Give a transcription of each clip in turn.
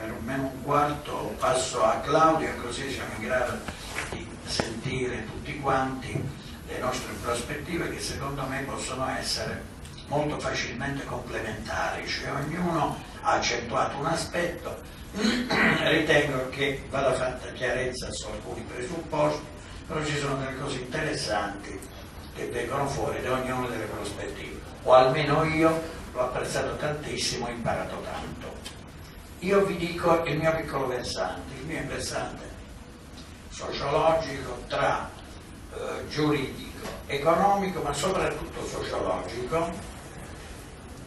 per almeno un quarto passo a Claudia così siamo in grado di sentire tutti quanti le nostre prospettive che secondo me possono essere molto facilmente complementari, cioè ognuno ha accentuato un aspetto, ritengo che vada fatta chiarezza su alcuni presupposti, però ci sono delle cose interessanti che vengono fuori da ognuna delle prospettive, o almeno io l'ho apprezzato tantissimo, ho imparato tanto. Io vi dico il mio piccolo versante, il mio versante sociologico tra eh, giuridico, economico, ma soprattutto sociologico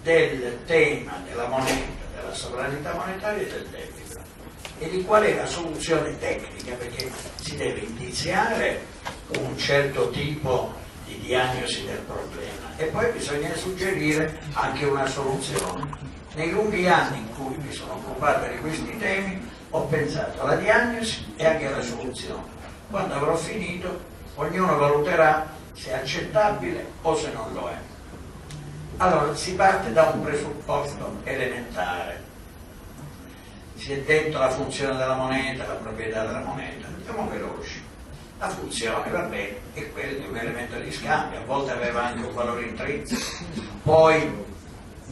del tema della moneta, della sovranità monetaria e del debito e di qual è la soluzione tecnica, perché si deve indiziare un certo tipo di diagnosi del problema e poi bisogna suggerire anche una soluzione. Nei lunghi anni in cui mi sono occupato di questi temi ho pensato alla diagnosi e anche alla soluzione. Quando avrò finito ognuno valuterà se è accettabile o se non lo è. Allora si parte da un presupposto elementare. Si è detto la funzione della moneta, la proprietà della moneta. Andiamo veloci. La funzione, va bene, è quella di un elemento di scambio, a volte aveva anche un valore intrinseco, poi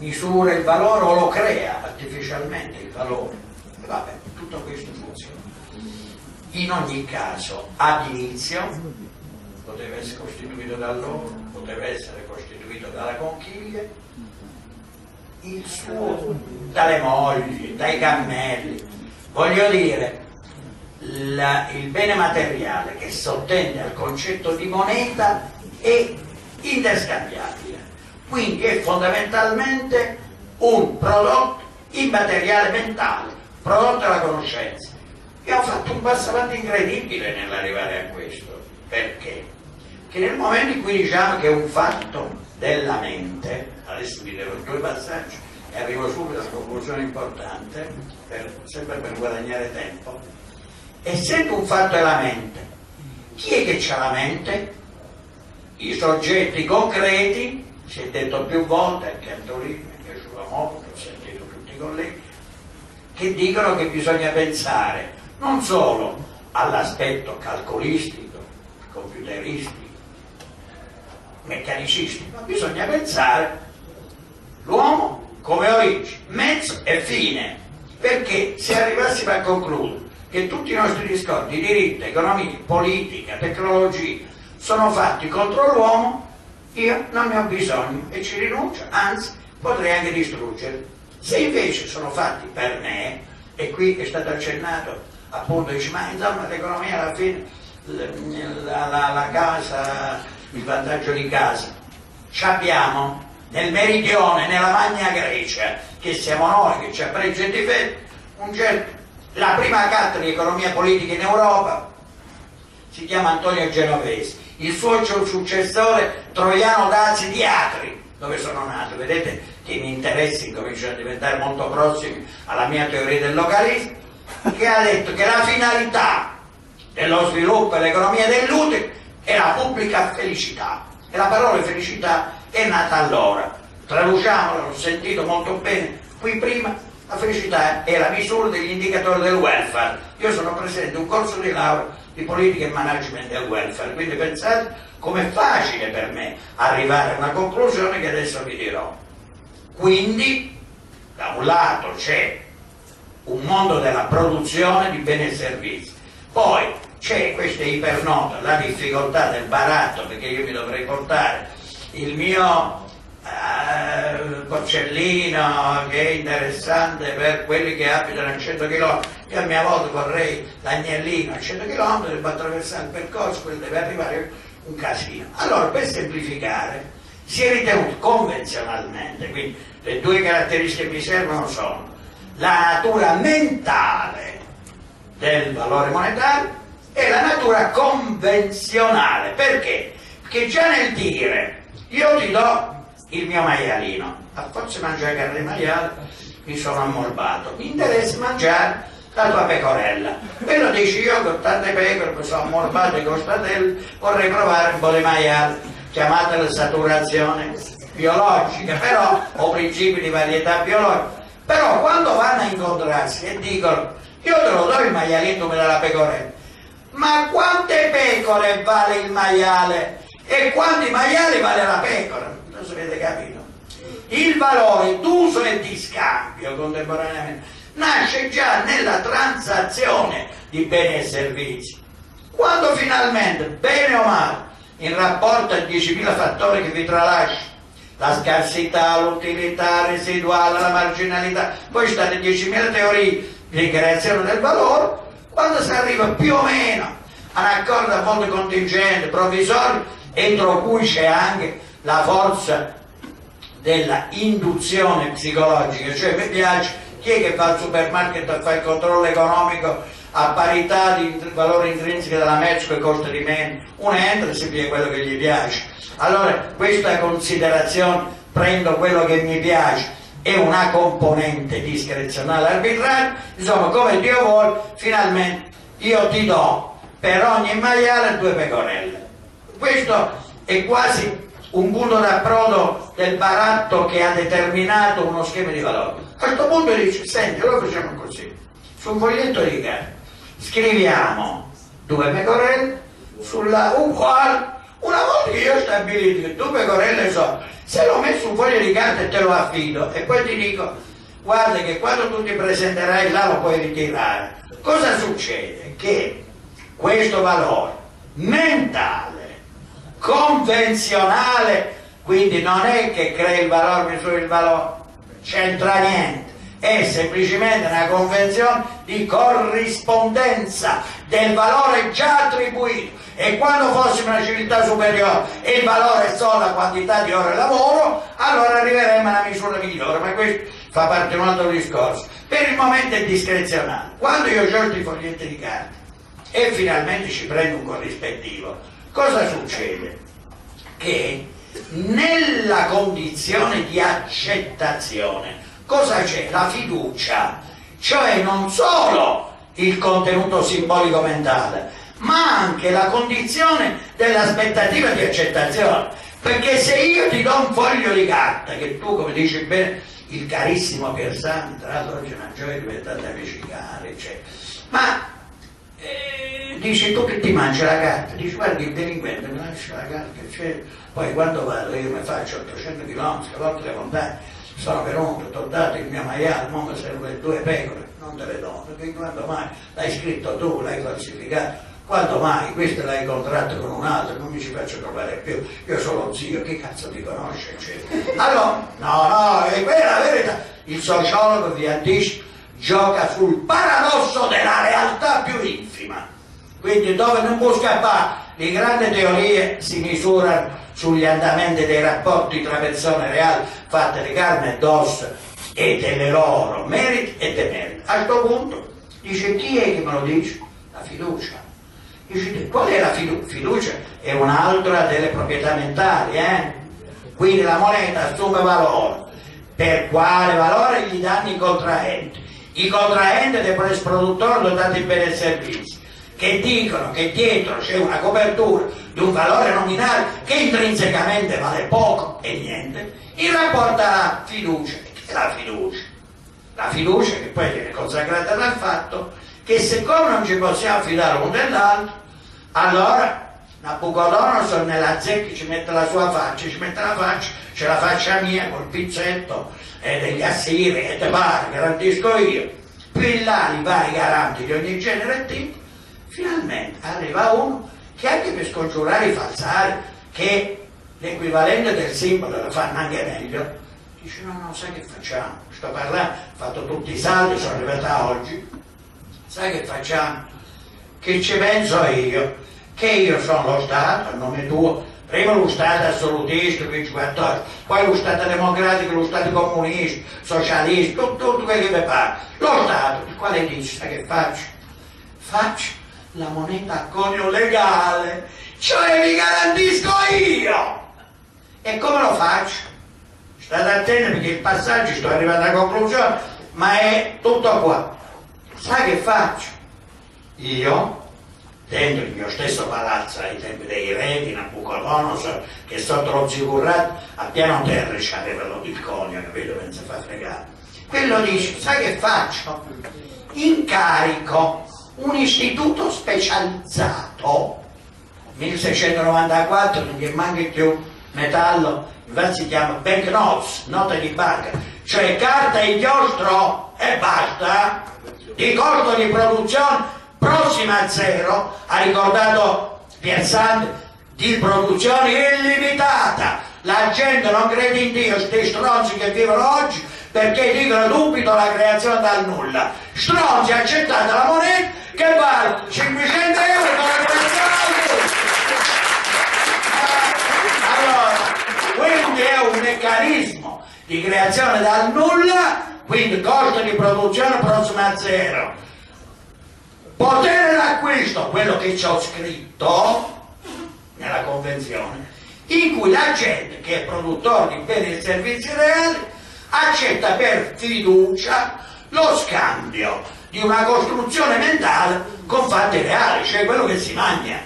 misura il valore o lo crea artificialmente il valore. Vabbè, tutto questo funziona. In ogni caso, ad inizio, poteva essere costituito dall'oro, poteva essere costituito dalla conchiglia, il suo dalle mogli, dai cammelli. Voglio dire, la, il bene materiale che sottende al concetto di moneta è interscambiabile, quindi è fondamentalmente un prodotto immateriale mentale, prodotto della conoscenza. E ho fatto un passo avanti incredibile nell'arrivare a questo. Perché? Che nel momento in cui diciamo che è un fatto della mente, adesso vi devo due passaggi e arrivo subito a una conclusione importante, per, sempre per guadagnare tempo, essendo un fatto della mente, chi è che ha la mente? I soggetti concreti, si è detto più volte, anche a Torino, mi è piaciuto molto, ho sentito tutti i colleghi, che dicono che bisogna pensare non solo all'aspetto calcolistico, computeristico, meccanicistico, ma bisogna pensare l'uomo come origine, mezzo e fine, perché se arrivassimo a concludere che tutti i nostri discorsi di diritto, economia, politica, tecnologia sono fatti contro l'uomo, io non ne ho bisogno e ci rinuncio, anzi potrei anche distruggere. Se invece sono fatti per me, e qui è stato accennato appunto, dice, ma insomma l'economia alla fine, la, la, la casa, il vantaggio di casa, ci abbiamo nel meridione, nella Magna Grecia, che siamo noi, che ci ha pregio e difetto, un certo la prima cattedra di economia politica in Europa si chiama Antonio Genovesi, il suo successore Troiano Dazzi di Atri, dove sono nato. Vedete che i miei interessi cominciano a diventare molto prossimi alla mia teoria del localismo, che ha detto che la finalità dello sviluppo e dell'economia dell'utile è la pubblica felicità. E la parola felicità è nata allora. Traduciamola, l'ho sentito molto bene qui prima, la felicità è la misura degli indicatori del welfare. Io sono presente un corso di laurea di politica e management del welfare, quindi pensate com'è facile per me arrivare a una conclusione che adesso vi dirò. Quindi, da un lato c'è un mondo della produzione di beni e servizi, poi c'è, questa ipernota, la difficoltà del baratto, perché io mi dovrei portare il mio eh, Porcellino che è interessante per quelli che abitano a 100 km io a mia volta vorrei l'agnellino a 100 km devo attraversare il percorso quello deve arrivare un casino allora per semplificare si è ritenuto convenzionalmente quindi le due caratteristiche che mi servono sono la natura mentale del valore monetario e la natura convenzionale perché? perché già nel dire io ti do il mio maialino. A forza mangiare carne maiale mi sono ammorbato. Mi interessa mangiare la tua pecorella. Quello dici io con tante pecore mi sono ammorbato di costatelle, vorrei provare un po' di maiale. Chiamatela saturazione biologica, però ho principi di varietà biologica. Però quando vanno a incontrarsi e dicono io te lo do il maialetto per la pecorella, ma quante pecore vale il maiale e quanti maiali vale la pecora? Non si avete capito? Il valore d'uso e di scambio contemporaneamente nasce già nella transazione di beni e servizi. Quando finalmente, bene o male, in rapporto a 10.000 fattori che vi tralascio, la scarsità, l'utilità residuale, la marginalità, poi state 10.000 teorie di creazione del valore, quando si arriva più o meno a un accordo a volte contingente, provvisorio, entro cui c'è anche la forza della induzione psicologica, cioè mi piace chi è che va al supermarket a fare il controllo economico a parità di valore intrinseco della merce che costa di meno, uno entra e si piglia quello che gli piace. Allora questa considerazione, prendo quello che mi piace, è una componente discrezionale arbitraria, insomma come Dio vuole, finalmente io ti do per ogni maiale due pecorelle. Questo è quasi un punto d'approdo del baratto che ha determinato uno schema di valore. A questo punto dice, senti, allora facciamo così, su un foglietto di carta scriviamo due pecorelle sulla uguale, una volta che io ho stabilito che due pecorelle sono, se l'ho messo un foglio di carta e te lo affido e poi ti dico, guarda che quando tu ti presenterai là lo puoi ritirare, cosa succede? Che questo valore mentale convenzionale, quindi non è che crea il valore, misura il valore, c'entra niente, è semplicemente una convenzione di corrispondenza del valore già attribuito e quando fossimo una civiltà superiore e il valore è solo la quantità di ore lavoro, allora arriveremo a una misura migliore, ma questo fa parte di un altro discorso. Per il momento è discrezionale. Quando io ho i foglietti di carta e finalmente ci prendo un corrispettivo, cosa succede? Che nella condizione di accettazione, cosa c'è? La fiducia, cioè non solo il contenuto simbolico mentale, ma anche la condizione dell'aspettativa di accettazione. Perché se io ti do un foglio di carta, che tu, come dici bene, il carissimo Piersani, tra l'altro oggi una gioia diventata amici cari, eccetera, ma eh, dice tu che ti mangi la carta, dici guarda il delinquente mi lascia la carta, eccetera. poi quando vado io mi faccio 800 km, scalotto le montagne, sono venuto, ti ho dato il mio maiale, ora mi serve due pecore, non te le do, perché quando mai l'hai scritto tu, l'hai falsificato, quando mai questo l'hai contratto con un altro, non mi ci faccio trovare più, io sono zio, che cazzo ti conosce, eccetera. Allora, no, no, è quella la verità, il sociologo vi anticipa gioca sul paradosso della realtà più infima. Quindi dove non può scappare, le grandi teorie si misurano sugli andamenti dei rapporti tra persone reali fatte di carne ed ossa e delle loro meriti e demeriti. A questo punto dice chi è che me lo dice? La fiducia. Dice qual è la fiducia? Fiducia è un'altra delle proprietà mentali, eh? Quindi la moneta assume valore. Per quale valore gli danno i contraenti? i contraenti dei produttori dotati di beni e servizi, che dicono che dietro c'è una copertura di un valore nominale che intrinsecamente vale poco e niente, in rapporto alla fiducia. Che è la fiducia? La fiducia che poi viene consacrata dal fatto che siccome non ci possiamo fidare uno dell'altro, allora Nabucodonosor nella zecca ci mette la sua faccia, ci mette la faccia, c'è la faccia mia col pizzetto e degli assiri e te pare, garantisco io. Più in là i vari garanti di ogni genere e tipo, finalmente arriva uno che anche per scongiurare i falsari, che l'equivalente del simbolo lo fanno anche meglio, dice no, no, sai che facciamo? Sto parlando, ho fatto tutti i saldi, sono arrivata oggi, sai che facciamo? Che ci penso io? che io sono lo Stato a nome tuo, prima lo Stato assolutista, 14, poi lo Stato democratico, lo Stato comunista, socialista, tutto, tutto quello che mi pare. Lo Stato, il quale dice, sai che faccio? Faccio la moneta a conio legale, cioè mi garantisco io. E come lo faccio? State attenti perché il passaggio sto arrivando alla conclusione, ma è tutto qua. Sai che faccio? Io dentro il mio stesso palazzo ai tempi dei re di Nabucodonosor che sotto lo zigurrat a piano terra c'aveva il conio capito non si fa fregare quello dice, sai che faccio? Incarico un istituto specializzato. 1694 non gli manca più metallo infatti si chiama banknotes note di banca. Cioè carta e inchiostro e basta. Di costo di produzione prossima a zero ha ricordato Piazzante di produzione illimitata. La gente non crede in Dio questi stronzi che vivono oggi perché dicono dubito la creazione dal nulla. Stronzi accettate la moneta che vale 500 euro per creazione allora quindi è un meccanismo di creazione dal nulla quindi costo di produzione prossimo a zero. Potere d'acquisto quello che ci ho scritto nella convenzione in cui la gente che è produttore di beni e servizi reali accetta per fiducia lo scambio di una costruzione mentale con fatti reali, cioè quello che si mangia.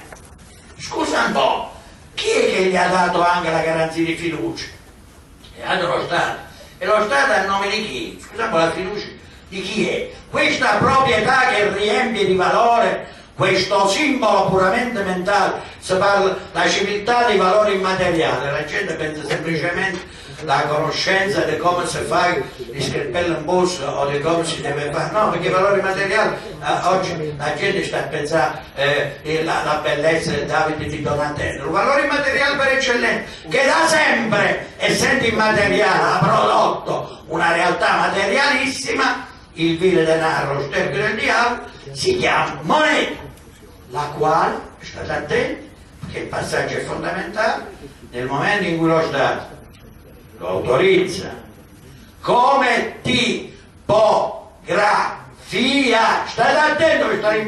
Scusa un po', chi è che gli ha dato anche la garanzia di fiducia? Ha dato lo Stato. E lo Stato a nome di chi? Scusa un po', la fiducia di chi è? Questa proprietà che riempie di valore questo simbolo puramente mentale, si parla la civiltà dei valori immateriali, la gente pensa semplicemente la conoscenza di come si fa il scrippello in busto o di come si deve fare, no, perché i valori materiali eh, oggi la gente sta a pensare eh, la, la, bellezza di Davide di Donatello, valore immateriale per eccellenza, che da sempre, essendo immateriale, ha prodotto una realtà materialissima, il vile denaro, lo sterco del diavolo, si chiama moneta la quale, state attenti, che il passaggio è fondamentale, nel momento in cui lo Stato lo autorizza. Come tipografia, state attenti che sto in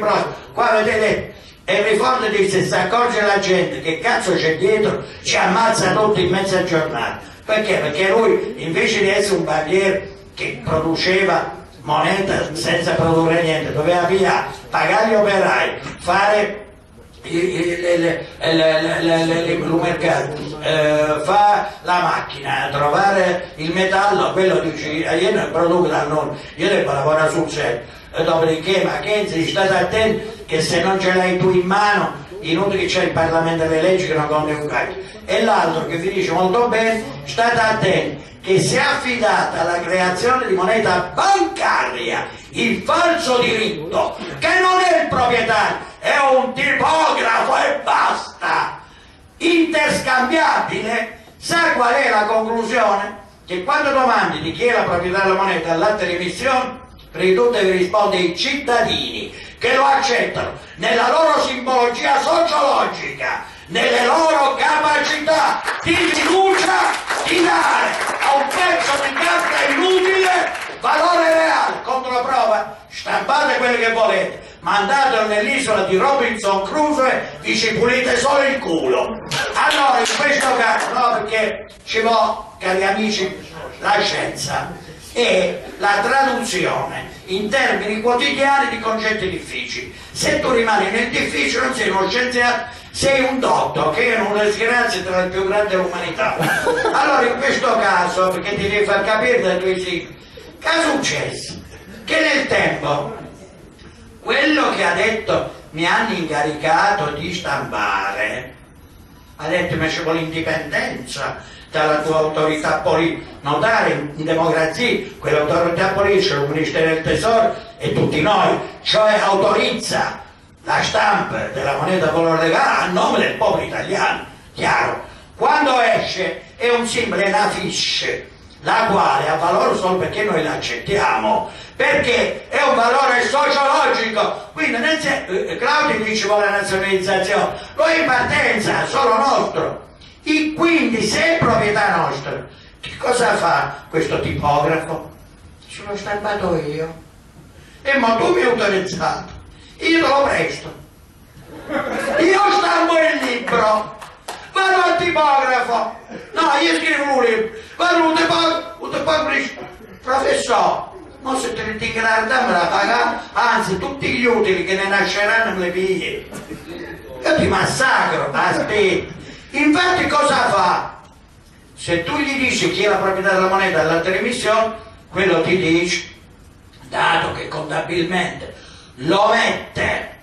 qua vedete Henry Ford disse se accorge la gente che cazzo c'è dietro ci ammazza tutti in mezza giornata. Perché? perché lui invece di essere un barriere che produceva moneta senza produrre niente, doveva via pagare gli operai, fare il mercato, eh, fa la macchina, trovare il metallo, quello dice io non produco da non, io devo lavorare sul set. Dopodiché Mackenzie state attenti che se non ce l'hai tu in mano, inutile che c'è il Parlamento delle leggi che non conta un cacchio. E l'altro che vi dice molto bene, state attenti che si è affidata alla creazione di moneta bancaria, il falso diritto, che non è il proprietario, è un tipografo e basta, interscambiabile, sa qual è la conclusione? Che quando domandi di chi è la proprietà della moneta all'atto di emissione, prima di tutto vi risponde i cittadini che lo accettano nella loro simbologia sociologica, nelle loro capacità di fiducia di dare a un pezzo di carta inutile valore reale contro la prova. Stampate quello che volete mandatelo nell'isola di Robinson Crusoe vi ci pulite solo il culo. Allora in questo caso no perché ci vuole cari amici la scienza è la traduzione in termini quotidiani di concetti difficili. Se tu rimani nel difficile non sei uno scienziato sei un dotto che è una disgrazia tra le più grandi dell'umanità. Allora in questo caso, perché ti devi far capire dai tuoi figli, che è successo? Che nel tempo quello che ha detto mi hanno incaricato di stampare, ha detto ma ci vuole indipendenza dalla tua autorità politica, notare in democrazia quell'autorità politica, il Ministero del Tesoro e tutti noi, cioè autorizza la stampa della moneta color legale a nome del popolo italiano, chiaro. Quando esce è un simbolo, è una fiche, la quale ha valore solo perché noi l'accettiamo, perché è un valore sociologico. Quindi eh, Claudio dice vuole la nazionalizzazione, noi in partenza, solo nostro. E quindi se è proprietà nostra, che cosa fa questo tipografo? Ce l'ho stampato io. E ma tu mi hai autorizzato io te lo presto. Io stampo il libro, vado al tipografo, no, io scrivo un libro, vado un tipografo, un tipografo, professore, ma se te ne la me la paga, anzi tutti gli utili che ne nasceranno li pigli. Io ti massacro, aspetta. Infatti cosa fa? Se tu gli dici chi è la proprietà della moneta all'altra emissione, quello ti dice, dato che contabilmente lo mette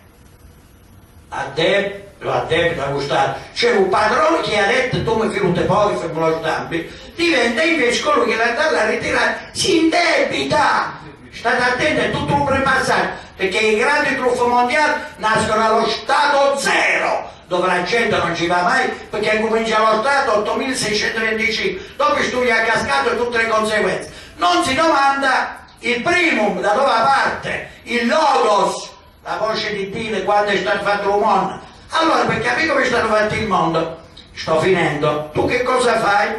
a debito, lo addebita allo Stato, c'è un padrone che ha detto tu mi fai un deposito e me lo stampi, diventa invece colui che l'ha dato a ritirare, si indebita. State attenti, è tutto un prepassaggio, perché i grandi truffe mondiali nascono allo Stato zero, dove la gente non ci va mai perché comincia allo Stato 8625, dopo studi a cascato e tutte le conseguenze. Non si domanda il primum da dove parte, il logos, la voce di Dio quando è stato fatto mondo. Allora per capire come è stato fatto il mondo, sto finendo, tu che cosa fai?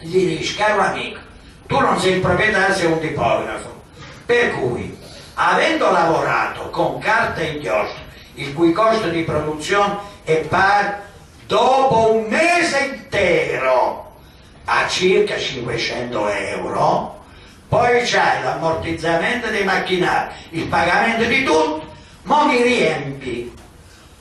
Gli dici, caro amico, tu non sei il proprietario, sei un tipografo. Per cui, avendo lavorato con carta e inchiostro, il cui costo di produzione è pari dopo un mese intero a circa 500 euro, poi c'hai l'ammortizzamento dei macchinari, il pagamento di tutto, ma mi riempi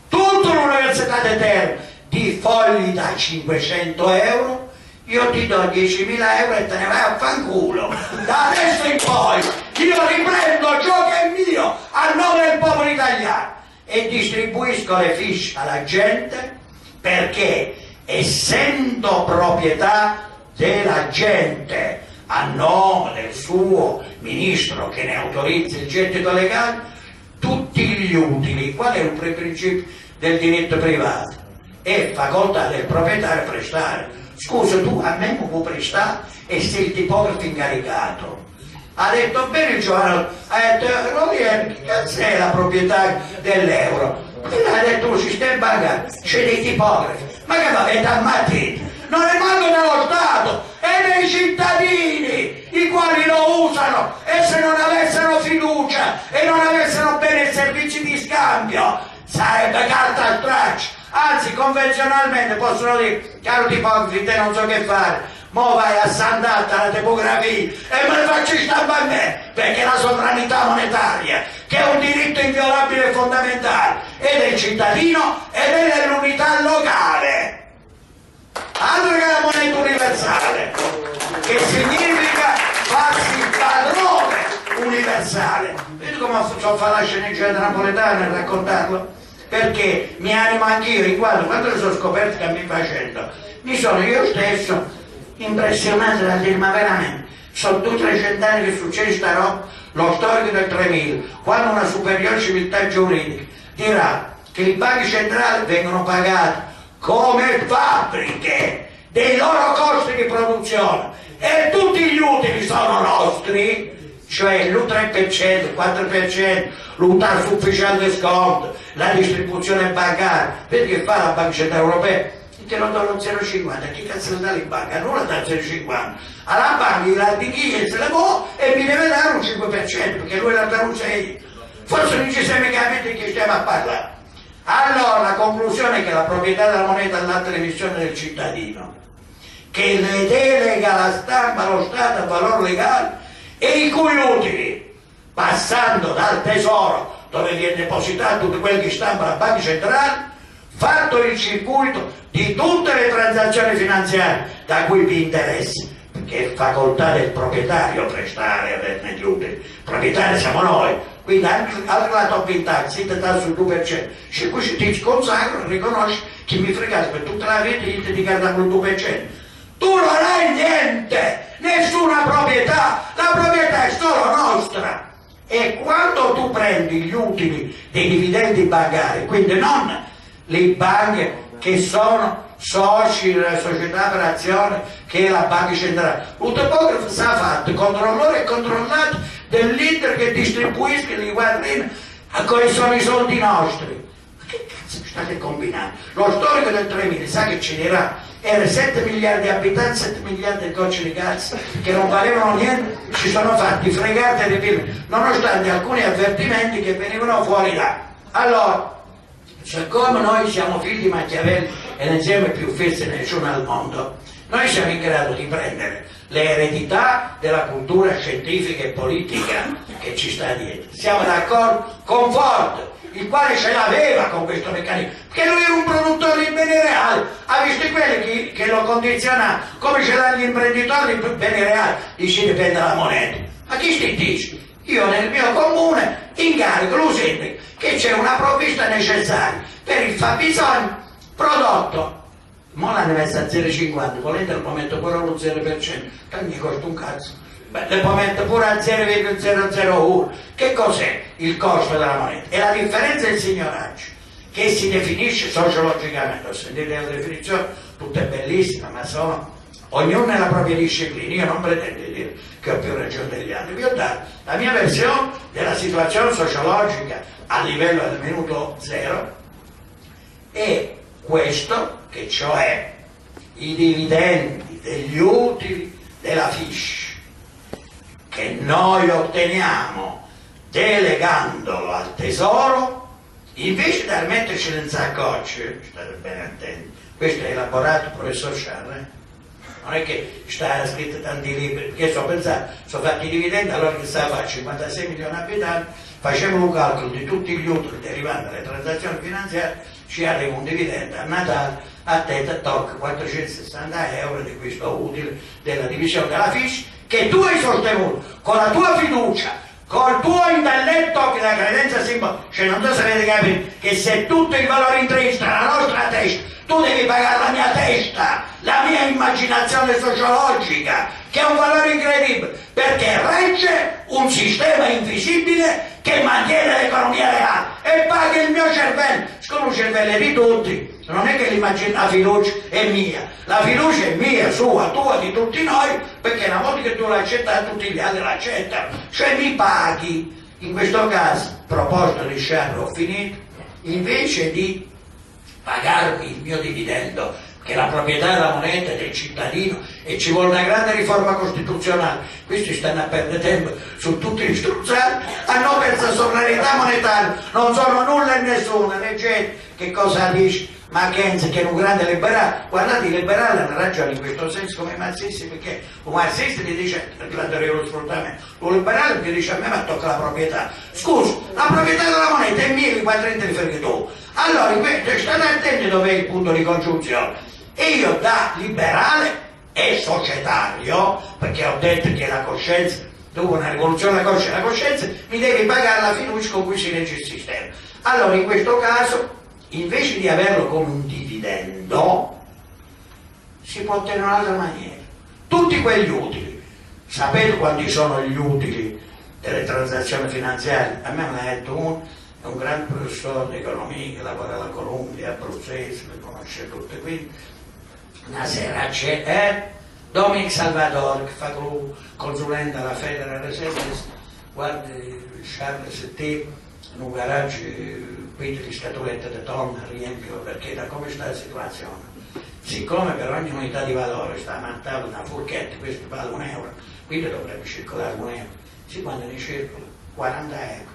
tutta l'università di Terra di fogli da 500 euro, io ti do 10.000 euro e te ne vai a fanculo. Da adesso in poi io riprendo ciò che è mio a nome del popolo italiano e distribuisco le fiche alla gente perché essendo proprietà della gente a nome del suo ministro che ne autorizza il gettito legale tutti gli utili, qual è il principio del diritto privato? È facoltà del proprietario prestare. Scusa, tu a me non puoi prestare e sei il tipografo incaricato ha detto bene Giovanni, ha detto Rovier, che cazzo è la proprietà dell'euro? Ha detto un sistema bancario, c'è dei tipografi, ma che avete ammattito? Non è manco dello Stato, è dei cittadini i quali lo usano e se non avessero fiducia e non avessero bene i servizi di scambio sarebbe carta straccia anzi convenzionalmente possono dire caro tipografi te non so che fare mo vai a Sant'Atta la tipografia e me ne faccio stampare a me, perché la sovranità monetaria, che è un diritto inviolabile e fondamentale, è del cittadino ed è dell'unità locale. Altro che la moneta universale, che significa farsi padrone universale. Vedi come ho fatto la sceneggiata napoletana a raccontarlo? Perché mi animo anch'io, in quando le sono scoperte mi facendo, mi sono io stesso impressionante da dire ma veramente sono due o tre cent'anni che succede sta roba lo storico del 3000 quando una superiore civiltà giuridica dirà che i banchi centrali vengono pagati come fabbriche dei loro costi di produzione e tutti gli utili sono nostri cioè l'1-3%, il 4%, l'UTAS ufficiale di sconto, la distribuzione bancaria, vedi che fa la Banca Centrale Europea? te lo do lo 0,50, chi cazzo dà in banca? Non lo dà 0,50. Alla banca la di chi se la può e mi deve dare un 5% perché lui l'ha dato 6. Forse non ci siamo chiaramente che stiamo a parlare. Allora la conclusione è che la proprietà della moneta è l'emissione del cittadino, che le delega la stampa allo Stato a valore legale e i cui utili, passando dal tesoro dove viene depositato tutto quello che stampa la banca centrale, fatto il circuito di tutte le transazioni finanziarie da cui vi interessi, perché è facoltà del proprietario prestare averne gli utili. Il proprietario siamo noi, quindi anche, top in tax si dà sul 2%, se così ti consacro, riconosci che mi fregasse per tutta la vita e ti ricardano il 2%. Tu non hai niente, nessuna proprietà, la proprietà è solo nostra. E quando tu prendi gli utili dei dividendi bancari, quindi non le banche che sono soci della società per azione che è la banca centrale. Un topografo sa fatto, controllore e controllato dell'iter che distribuiscono i quadrini a cui sono i soldi nostri. Ma che cazzo state combinando? Lo storico del 3000 sa che ci dirà? Era 7 miliardi di abitanti, 7 miliardi di gocce di gas che non valevano niente, si sono fatti fregate di più, nonostante alcuni avvertimenti che venivano fuori là. Allora, siccome noi siamo figli di Machiavelli e non siamo più fessi nessuno al mondo, noi siamo in grado di prendere le eredità della cultura scientifica e politica che ci sta dietro. Siamo d'accordo con Ford, il quale ce l'aveva con questo meccanismo, perché lui era un produttore di beni reali, ha visto quelli che, che lo condizionano, come ce l'hanno gli imprenditori di beni reali, dice dipende dalla moneta. Ma chi sti dice? Io nel mio comune incarico l'utente che c'è una provvista necessaria per il fabbisogno prodotto. Ma la deve essere a 0,50, volete lo metto pure allo 0%, tanto mi costa un cazzo. Beh, le può mettere pure al 0,001. Che cos'è il costo della moneta? È la differenza del signoraggio, che si definisce sociologicamente. Ho sentito le definizioni, tutte bellissime, ma sono ognuno nella propria disciplina. Io non pretendo di dire che ho più ragione degli altri, vi ho dato la mia versione della situazione sociologica a livello del minuto zero e questo che cioè i dividendi degli utili della FISH che noi otteniamo delegandolo al tesoro invece di metterci nel saccoccio state bene attenti questo è elaborato professor Charre non è che sta scritto tanti libri perché sto pensando sono fatti i dividendi allora che stava a 56 milioni di abitanti facevo un calcolo di tutti gli utili derivanti dalle transazioni finanziarie ci un dividendo a Natale a te ti tocca 460 euro di questo utile della divisione della FISH che tu hai sostenuto con la tua fiducia, col tuo intelletto che la credenza simbolica, cioè non so se avete capito che se tutto il valore in testa, la nostra testa, tu devi pagare la mia testa, la mia immaginazione sociologica, che è un valore incredibile, perché regge un sistema invisibile che mantiene l'economia reale e paga il mio cervello, siccome il cervello di tutti, non è che la fiducia è mia, la fiducia è mia, sua, tua, di tutti noi, perché una volta che tu l'hai accettata tutti gli altri l'accettano, cioè mi paghi, in questo caso, proposto di Sciarro, ho finito, invece di pagarmi il mio dividendo, che è la proprietà della moneta del cittadino e ci vuole una grande riforma costituzionale. Questi stanno a perdere tempo su tutti gli struzzati, hanno perso sovranità monetaria, non sono nulla e nessuno. Leggete che cosa dice Mackenzie che è un grande liberale. Guardate, i liberali hanno ragione in questo senso come i marxisti, perché un marxista gli dice grande lo sfruttamento, un liberale gli dice a me ma tocca la proprietà. Scusa, la proprietà della moneta è mia, i quadretti li freghi tu. Allora, questo, state attenti dove è il punto di congiunzione. Io da liberale e societario, perché ho detto che la coscienza, dopo una rivoluzione della coscienza, la coscienza mi deve pagare la fiducia con cui si legge il sistema. Allora in questo caso, invece di averlo come un dividendo, si può ottenere in un'altra maniera. Tutti quegli utili, sapete quanti sono gli utili delle transazioni finanziarie? A me me l'ha detto uno, è un grande professore di economia che lavora alla Columbia, abruzzese, le conosce tutte, quindi una sera c'è eh? Dominic Salvatore che fa consulente alla Federal Reserve guarda Charles Settè in un garage pieno di scatolette di tonno riempio perché da come sta la situazione siccome per ogni unità di valore sta mandato una forchetta questo vale un euro quindi dovrebbe circolare un euro si quando ne circola 40 euro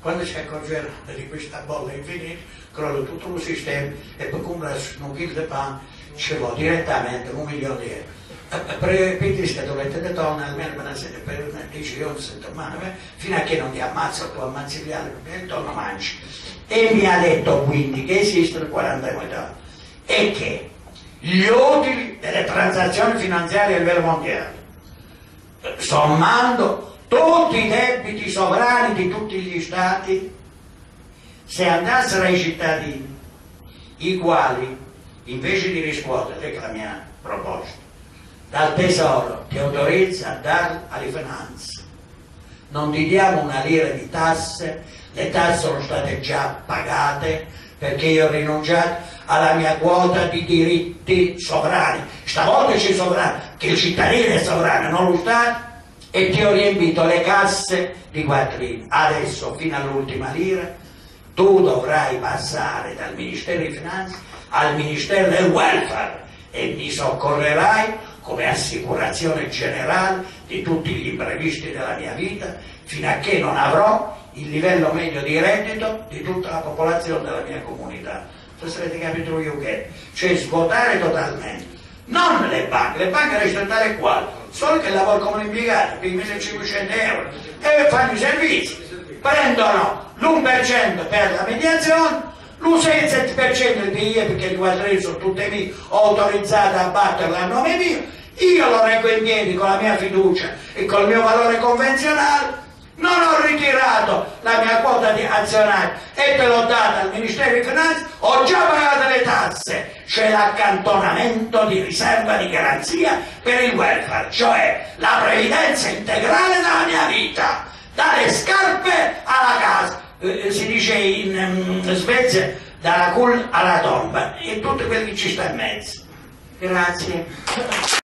quando si accorgerà di questa bolla infinita crolla tutto il sistema e poi compra un chilo di pane ci vuole direttamente un milione di euro. Per quindi scatolette di tonno almeno per per una 10 ore settimana, fino a che non ti ammazza tu ammazzi gli altri, perché il tonno mangi. E mi ha detto quindi che esistono 40 metà e che gli utili delle transazioni finanziarie a livello mondiale, sommando tutti i debiti sovrani di tutti gli stati, se andassero ai cittadini, i quali invece di riscuotere, che è la mia proposta, dal tesoro ti autorizza a dare alle finanze. Non ti diamo una lira di tasse, le tasse sono state già pagate perché io ho rinunciato alla mia quota di diritti sovrani. Stavolta c'è sovrano, che il cittadino è sovrano, non lo Stato, e ti ho riempito le casse di quattrini. Adesso, fino all'ultima lira, tu dovrai passare dal Ministero di Finanze al Ministero del Welfare e mi soccorrerai come assicurazione generale di tutti gli imprevisti della mia vita fino a che non avrò il livello medio di reddito di tutta la popolazione della mia comunità. Se avete capito io che? Cioè svuotare totalmente. Non le banche, le banche restano tale quale, solo che lavoro come impiegato, per 1500 euro e fanno i servizi prendono l'1% per la mediazione, l'1,7% per io perché i quattrini sono tutti miei, ho autorizzato a batterla a nome mio, io lo reggo in piedi con la mia fiducia e col mio valore convenzionale, non ho ritirato la mia quota di azionario. E te l'ho data al Ministero di Finanze, ho già pagato le tasse, c'è l'accantonamento di riserva di garanzia per il welfare, cioè la previdenza integrale della mia vita, dalle scarpe alla casa, eh, si dice in um, Svezia dalla cull alla tomba. E tutto quel che ci sta in mezzo. Grazie.